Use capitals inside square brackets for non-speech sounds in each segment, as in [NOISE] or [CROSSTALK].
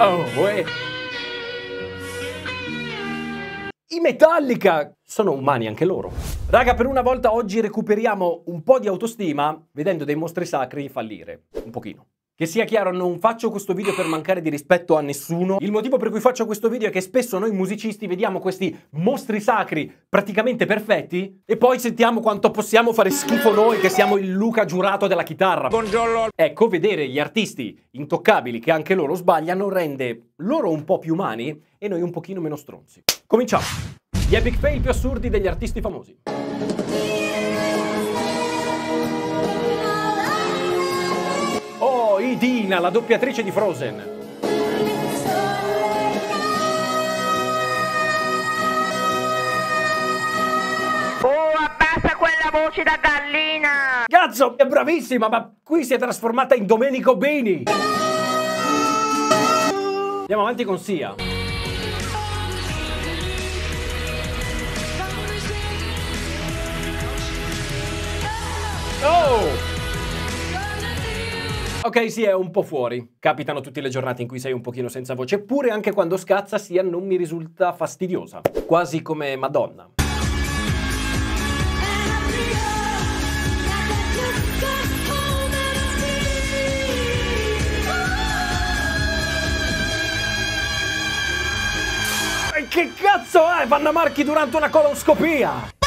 Oh, uè. I Metallica sono umani anche loro. Raga, per una volta oggi recuperiamo un po' di autostima vedendo dei mostri sacri fallire. Un pochino. Che sia chiaro, non faccio questo video per mancare di rispetto a nessuno. Il motivo per cui faccio questo video è che spesso noi musicisti vediamo questi mostri sacri praticamente perfetti e poi sentiamo quanto possiamo fare schifo noi che siamo il Luca giurato della chitarra. Buongiorno. Ecco, vedere gli artisti intoccabili che anche loro sbagliano rende loro un po' più umani e noi un pochino meno stronzi. Cominciamo! Gli epic fail più assurdi degli artisti famosi. Idina, la doppiatrice di Frozen. Oh, abbassa quella voce da gallina! Cazzo, è bravissima, ma qui si è trasformata in Domenico Bini. Andiamo avanti con Sia. Oh! Ok, sì, è un po' fuori. Capitano tutte le giornate in cui sei un pochino senza voce, eppure anche quando scazza sia non mi risulta fastidiosa. Quasi come Madonna. Che cazzo è Vanna Marchi durante una coloscopia?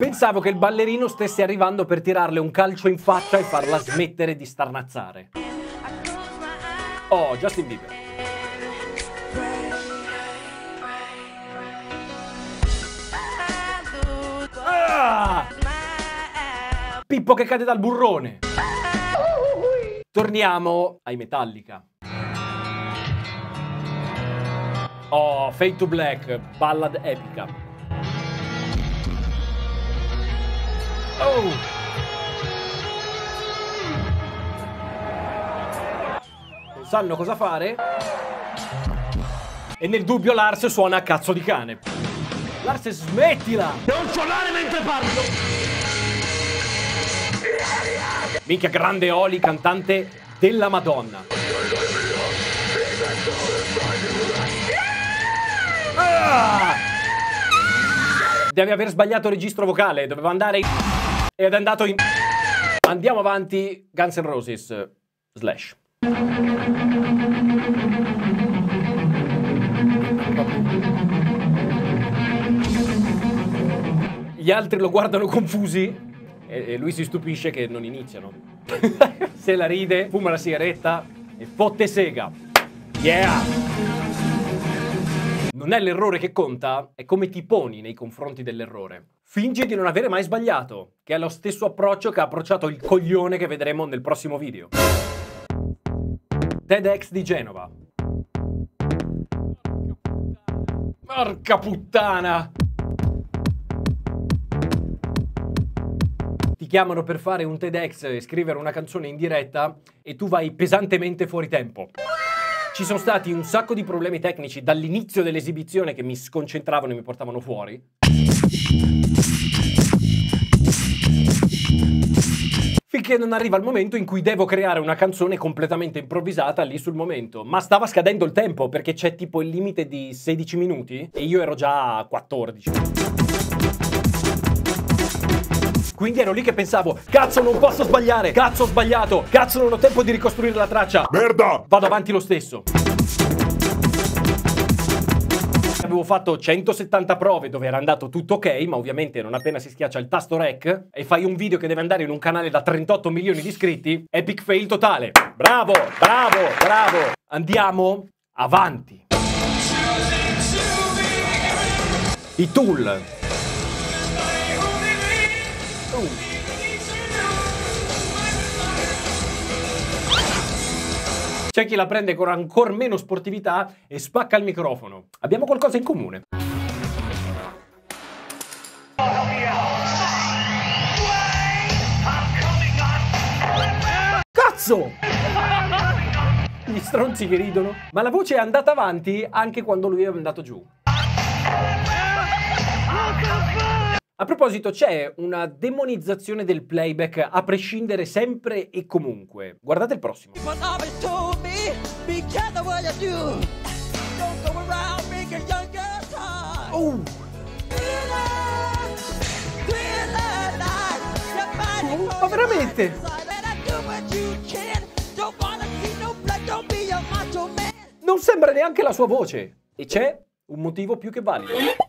Pensavo che il ballerino stesse arrivando per tirarle un calcio in faccia e farla smettere di starnazzare. Oh, Justin Bieber. Ah! Pippo che cade dal burrone. Torniamo ai Metallica. Oh, Fade to Black, ballad epica. Oh! Non sanno cosa fare? E nel dubbio Lars suona a cazzo di cane. Lars, smettila! Non suonare mentre parlo. Minchia, grande Oli, cantante della Madonna. Ah! Deve aver sbagliato il registro vocale, doveva andare in... ed è andato in... Andiamo avanti, Guns N' Roses, slash. Gli altri lo guardano confusi e, lui si stupisce che non iniziano. [LAUGHS] Se la ride, fuma la sigaretta e fotte sega. Yeah! L'errore che conta, è come ti poni nei confronti dell'errore. Fingi di non avere mai sbagliato, che è lo stesso approccio che ha approcciato il coglione che vedremo nel prossimo video. TEDx di Genova. Porca puttana! Ti chiamano per fare un TEDx e scrivere una canzone in diretta e tu vai pesantemente fuori tempo. Ci sono stati un sacco di problemi tecnici dall'inizio dell'esibizione che mi sconcentravano e mi portavano fuori. Finché non arriva il momento in cui devo creare una canzone completamente improvvisata lì sul momento. Ma stava scadendo il tempo perché c'è tipo il limite di 16 minuti e io ero già a 14. Quindi ero lì che pensavo, cazzo non posso sbagliare, cazzo ho sbagliato, cazzo non ho tempo di ricostruire la traccia. Merda. Vado avanti lo stesso. Avevo fatto 170 prove dove era andato tutto ok, ma ovviamente non appena si schiaccia il tasto rec e fai un video che deve andare in un canale da 38 milioni di iscritti, epic fail totale. Bravo, bravo, bravo. Andiamo avanti. I tool. C'è chi la prende con ancora meno sportività e spacca il microfono. Abbiamo qualcosa in comune. Cazzo! Gli stronzi che ridono. Ma la voce è andata avanti anche quando lui è andato giù. A proposito, c'è una demonizzazione del playback a prescindere sempre e comunque. Guardate il prossimo. Oh! Oh, ma veramente? Non sembra neanche la sua voce. E c'è un motivo più che valido.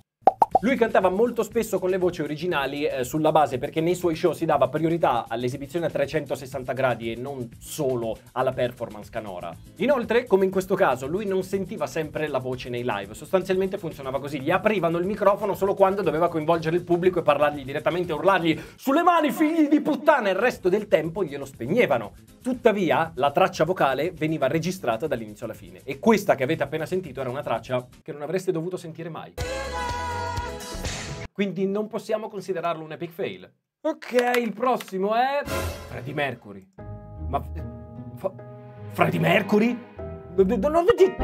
Lui cantava molto spesso con le voci originali eh, sulla base perché nei suoi show si dava priorità all'esibizione a 360 gradi e non solo alla performance canora. Inoltre, come in questo caso, lui non sentiva sempre la voce nei live, sostanzialmente funzionava così, gli aprivano il microfono solo quando doveva coinvolgere il pubblico e parlargli direttamente, urlargli sulle mani figli di puttana il resto del tempo glielo spegnevano. Tuttavia, la traccia vocale veniva registrata dall'inizio alla fine e questa che avete appena sentito era una traccia che non avreste dovuto sentire mai. Quindi non possiamo considerarlo un epic fail. Ok, il prossimo è Freddie Mercury. Ma fa- Freddie Mercury? No, no, no, no, di-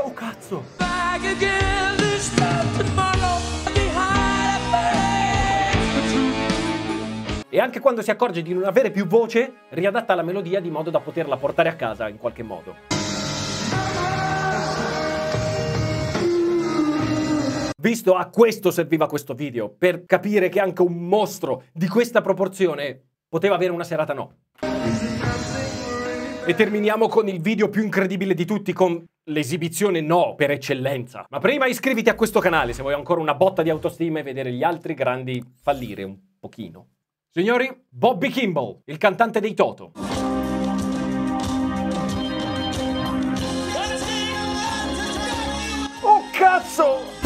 Oh cazzo! E anche quando si accorge di non avere più voce, riadatta la melodia di modo da poterla portare a casa in qualche modo. Visto a questo serviva questo video, per capire che anche un mostro di questa proporzione poteva avere una serata no. E terminiamo con il video più incredibile di tutti, con l'esibizione no per eccellenza. Ma prima iscriviti a questo canale se vuoi ancora una botta di autostima e vedere gli altri grandi fallire un pochino. Signori, Bobby Kimball, il cantante dei Toto. Oh cazzo!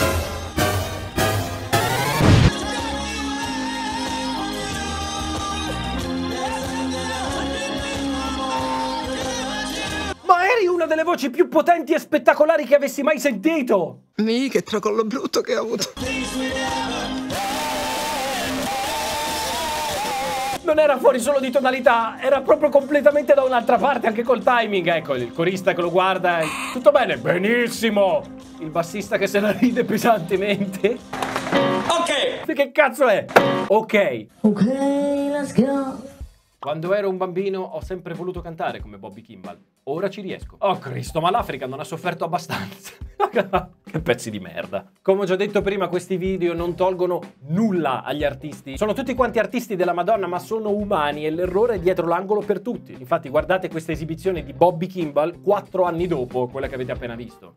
Delle voci più potenti e spettacolari che avessi mai sentito! Mi, che tracollo brutto che ho avuto. Non era fuori solo di tonalità, era proprio completamente da un'altra parte, anche col timing. Ecco, il corista che lo guarda e... Tutto bene? Benissimo! Il bassista che se la ride pesantemente. Ok! Che cazzo è? Ok. Ok, let's go. Quando ero un bambino ho sempre voluto cantare come Bobby Kimball. Ora ci riesco. Oh Cristo, ma l'Africa non ha sofferto abbastanza. [LAUGHS] che pezzi di merda. Come ho già detto prima, questi video non tolgono nulla agli artisti. Sono tutti quanti artisti della Madonna, ma sono umani e l'errore è dietro l'angolo per tutti. Infatti, guardate questa esibizione di Bobby Kimball quattro anni dopo quella che avete appena visto.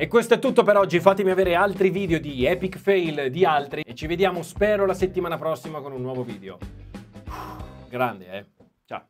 E questo è tutto per oggi, fatemi avere altri video di epic fail di altri e ci vediamo spero la settimana prossima con un nuovo video. Grande, eh? Ciao.